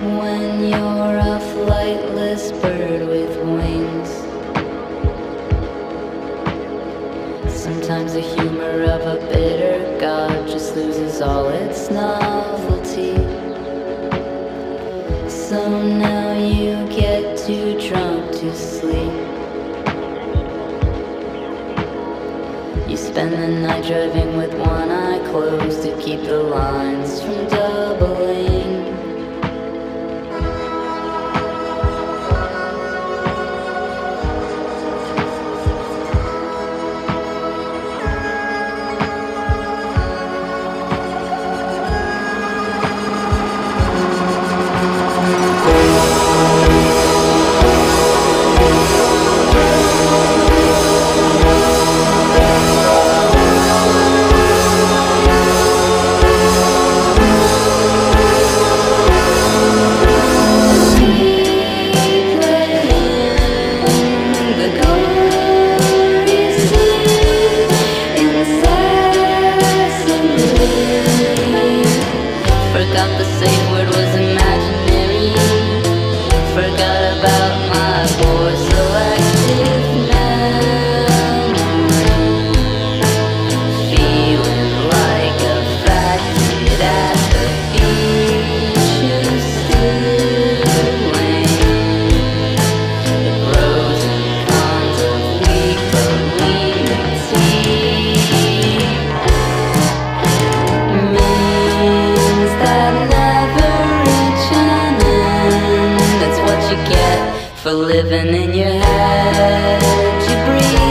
When you're a flightless bird with wings. Sometimes the humor of a bitter god just loses all its novelty. So now you get too drunk to sleep. You spend the night driving with one eye closed to keep the lines from doubling. Forgot the same for living in your head. You breathe.